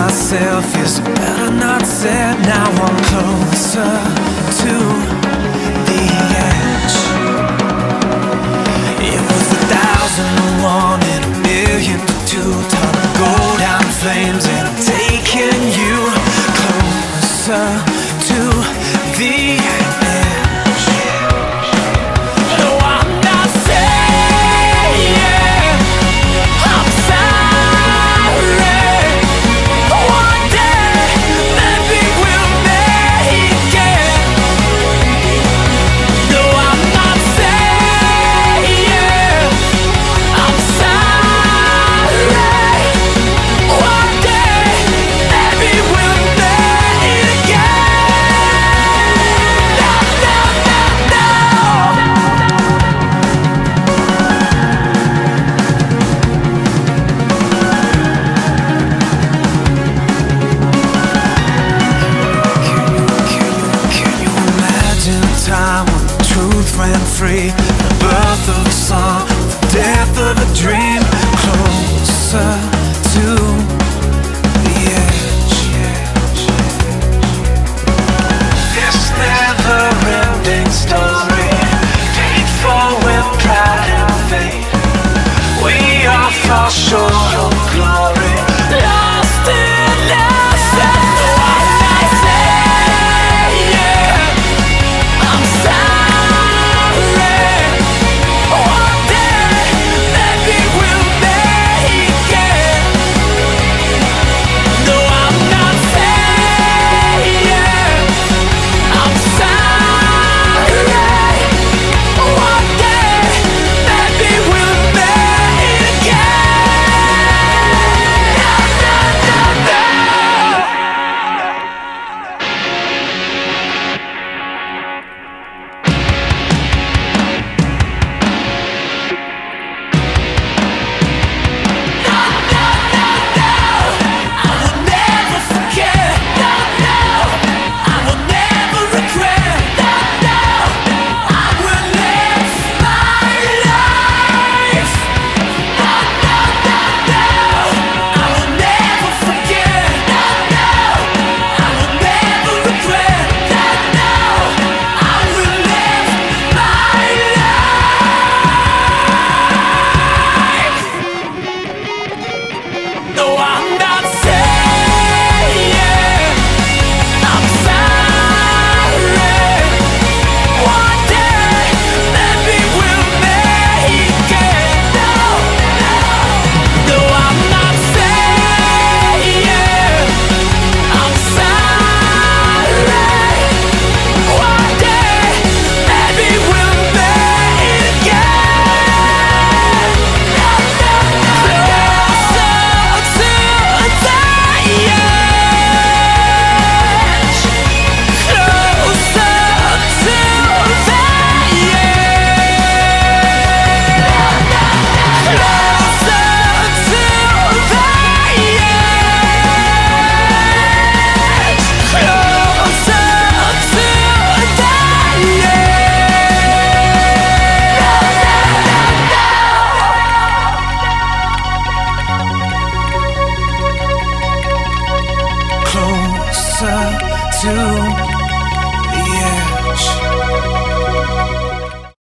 myself Is better not said? Now I'm closer to friend free. too